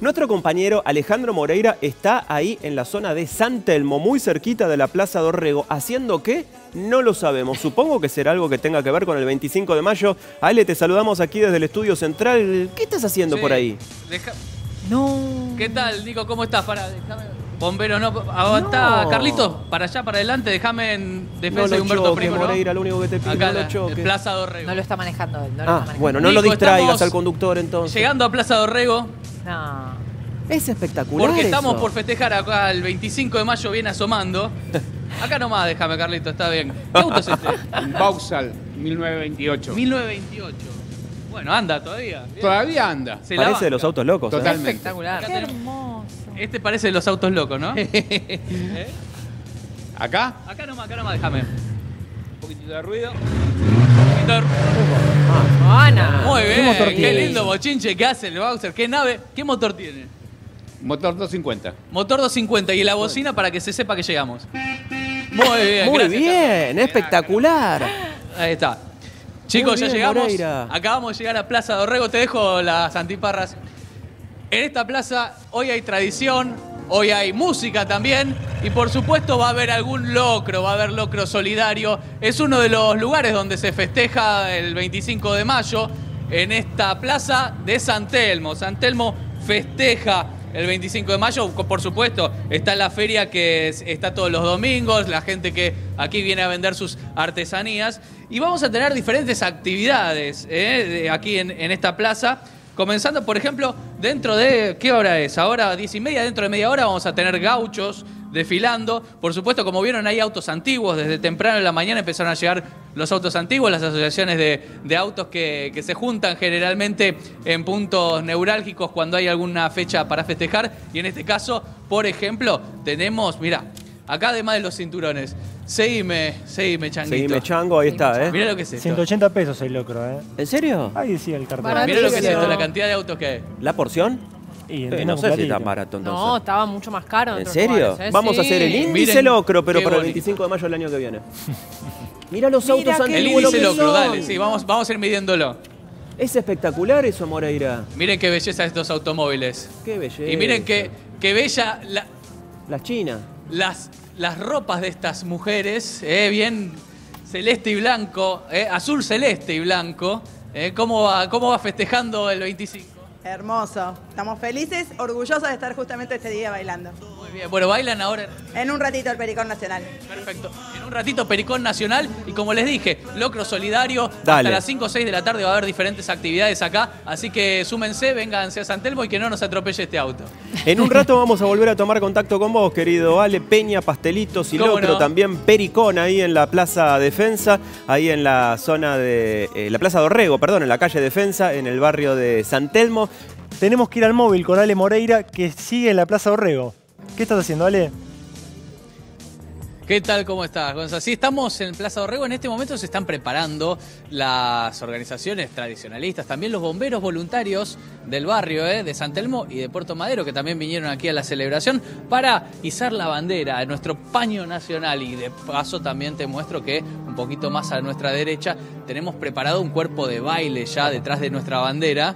Nuestro compañero Alejandro Moreira está ahí en la zona de San Telmo, muy cerquita de la Plaza Dorrego. ¿Haciendo qué? No lo sabemos. Supongo que será algo que tenga que ver con el 25 de mayo. Ale, te saludamos aquí desde el estudio central. ¿Qué estás haciendo Sí. por ahí? Deja- No. ¿Qué tal, Nico? ¿Cómo estás? Para, déjame. Bombero, no. Aguantá, No. Carlitos, para allá, para adelante. Déjame en No defensa de lo Humberto choques, Primo, ¿no? Moreira, lo único que te pido, Acá, no lo choques. Plaza Dorrego. No lo está manejando él. No lo está Ah, manejando. bueno, no lo Nico, distraigas estamos al conductor entonces. Llegando a Plaza Dorrego, No. Es espectacular porque estamos eso. por festejar acá el 25 de mayo, viene asomando. Acá nomás, déjame, Carlito, está bien. ¿Qué auto es este? Vauxhall 1928. 1928. Bueno, anda todavía. Bien. Todavía anda. Se Parece de los autos locos. ¿eh? Totalmente. Espectacular. Acá Qué hermoso. Este parece de los autos locos, ¿no? ¿Eh? ¿Acá? Acá nomás, acá nomás, déjame. Un poquitito de ruido. Un poquito de ruido. Ana. Muy bien, motor qué tiene? lindo bochinche que hace el Bowser. ¿Qué nave? ¿Qué motor tiene? Motor 250. Motor 250 y la bocina para que se sepa que llegamos. Muy bien, Muy gracias, bien, espectacular. Ahí está. Chicos, ya llegamos. Moreira. Acabamos de llegar a Plaza Dorrego. Te dejo las antiparras. En esta plaza hoy hay tradición, hoy hay música también y por supuesto va a haber algún locro, va a haber locro solidario. Es uno de los lugares donde se festeja el 25 de mayo en esta plaza de San Telmo. San Telmo festeja el 25 de mayo, por supuesto, está la feria que es- está todos los domingos, la gente que aquí viene a vender sus artesanías y vamos a tener diferentes actividades ¿eh? aquí en esta plaza. Comenzando, por ejemplo, dentro de. ¿Qué hora es? Ahora, diez y media. Dentro de media hora vamos a tener gauchos desfilando. Por supuesto, como vieron, hay autos antiguos. Desde temprano en la mañana empezaron a llegar los autos antiguos, las asociaciones de, de autos que, que se juntan generalmente en puntos neurálgicos cuando hay alguna fecha para festejar. Y en este caso, por ejemplo, tenemos. Mira, acá además de los cinturones. Seguime, seguime, changuito. Seguime, chango, ahí está, ¿eh? Mirá lo que es esto. 180 pesos el locro, ¿eh? ¿En serio? Ahí decía el cartel. Barato. Mirá lo que es esto, la cantidad de autos que hay. ¿La porción? Y Eh, no un sé si está barato entonces. No, estaba mucho más caro. ¿En serio? lugares, ¿eh? Vamos a hacer el índice Miren, locro, pero para el bonito. 25 de mayo del año que viene. Mira los Mira autos. El índice locro, son. dale, sí, vamos, vamos a ir midiéndolo. Es espectacular eso, Moreira. Miren qué belleza estos automóviles. Qué belleza. Y miren qué, qué bella la- La China. Las, las ropas de estas mujeres, eh, bien celeste y blanco, eh, azul celeste y blanco. eh, ¿cómo, va, ¿Cómo va festejando el 25? Hermoso. Estamos felices, orgullosos de estar justamente este día bailando. Muy bien, bueno, bailan ahora. En un ratito el Pericón Nacional. Perfecto. En un ratito Pericón Nacional y como les dije, Locro Solidario. Dale. Hasta las 5 o 6 de la tarde va a haber diferentes actividades acá. Así que súmense, vénganse a San Telmo y que no nos atropelle este auto. En un rato vamos a volver a tomar contacto con vos, querido Ale Peña, Pastelitos y ¿Cómo Locro, no? también Pericón ahí en la Plaza Defensa, ahí en la zona de eh, la Plaza Dorrego, perdón, en la calle Defensa, en el barrio de San Telmo. Tenemos que ir al móvil con Ale Moreira, que sigue en la Plaza Orrego. ¿Qué estás haciendo, Ale? ¿Qué tal? ¿Cómo estás, Gonzalo? Sí, estamos en Plaza Dorrego. En este momento se están preparando las organizaciones tradicionalistas, también los bomberos voluntarios del barrio eh, de San Telmo y de Puerto Madero, que también vinieron aquí a la celebración para izar la bandera, nuestro paño nacional. Y de paso también te muestro que un poquito más a nuestra derecha tenemos preparado un cuerpo de baile ya detrás de nuestra bandera.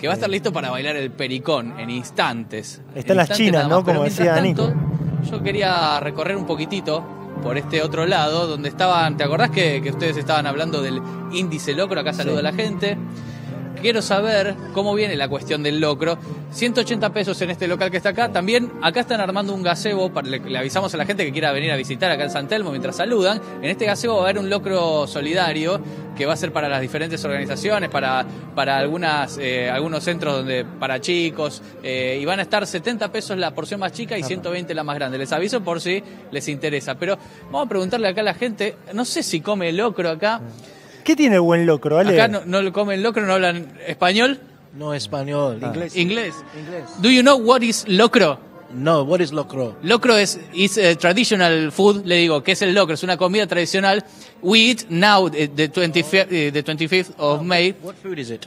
Que va a estar listo para bailar el pericón en instantes. Están En las chinas, ¿no? Como decía tanto, yo quería recorrer un poquitito por este otro lado, donde estaban, ¿te acordás que, que ustedes estaban hablando del índice locro? Acá saludo a la gente. Quiero saber cómo viene la cuestión del locro. 180 pesos en este local que está acá. También acá están armando un gazebo. Para, le, le avisamos a la gente que quiera venir a visitar acá en San Telmo mientras saludan. En este gazebo va a haber un locro solidario que va a ser para las diferentes organizaciones, para, para algunas, eh, algunos centros donde para chicos. eh, y van a estar 70 pesos la porción más chica y 120 la más grande. Les aviso por si les interesa. Pero vamos a preguntarle acá a la gente. No sé si come locro acá. ¿Qué tiene el buen locro, Ale? Acá no, no lo comen locro, no hablan español. No español, inglés. Inglés. Inglés. Do you know what is locro? No, what is locro? Locro es is a traditional food, le digo, que es el locro, es una comida tradicional. We eat now eh, the 25th, eh, the 25th of May. What food is it?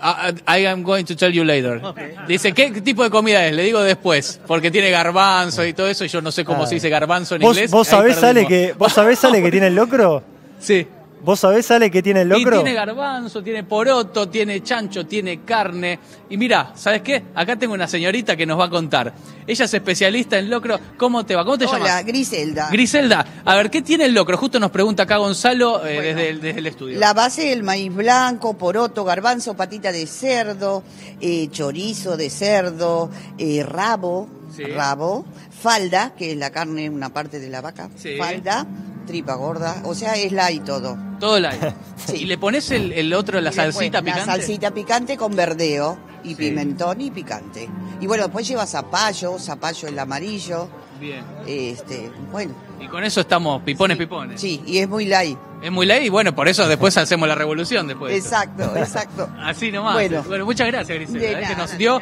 I, I am going to tell you later. Dice, ¿qué tipo de comida es? Le digo después, porque tiene garbanzo y todo eso, y yo no sé cómo Ah. se dice garbanzo en ¿Vos, inglés. vos Ahí sabés, Ale, perdimos. que, ¿Vos sabés, Ale, que tiene el locro? Sí. ¿Vos sabés, Ale, qué tiene el Y locro? tiene garbanzo, tiene poroto, tiene chancho, tiene carne. Y mira, ¿sabes qué? Acá tengo una señorita que nos va a contar. Ella es especialista en locro. ¿Cómo te va? ¿Cómo te Hola, llamas? Griselda. Griselda, a ver, ¿qué tiene el locro? Justo nos pregunta acá Gonzalo eh, Bueno. desde, el, desde el estudio. La base del maíz blanco, poroto, garbanzo, patita de cerdo, eh, chorizo de cerdo, eh, rabo, Sí. rabo, falda, que es la carne, una parte de la vaca, Sí. falda, tripa gorda, o sea, es la y todo. Todo año. Sí. ¿Y le pones el, el otro, la salsita picante? La salsita picante con verdeo y Sí. pimentón y picante. Y bueno, después lleva zapallo, zapallo el amarillo, Bien. este, bueno, Y con eso estamos pipones, pipones. sí, y es muy light. Es muy ley y bueno, por eso después hacemos la revolución después. de. Exacto, exacto. Así nomás. Bueno. Bueno, muchas gracias, Griselda, De eh, que nos dio.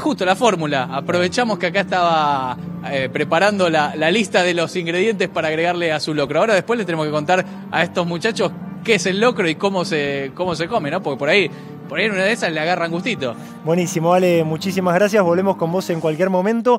Justo la fórmula. Aprovechamos que acá estaba eh, preparando la, la lista de los ingredientes para agregarle a su locro. Ahora después le tenemos que contar a estos muchachos qué es el locro y cómo se, cómo se come, ¿no? Porque por ahí, por ahí en una de esas le agarran gustito. Buenísimo, Ale, muchísimas gracias. Volvemos con vos en cualquier momento.